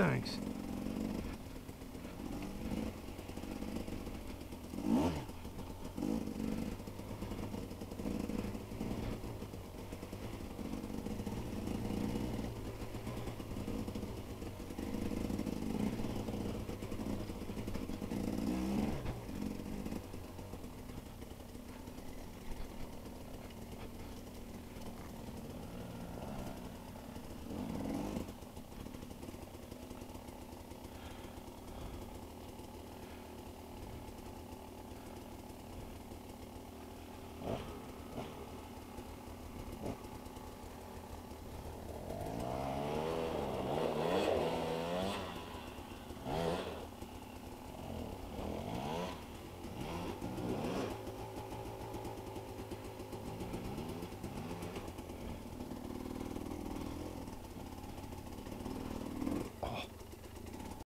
Thanks.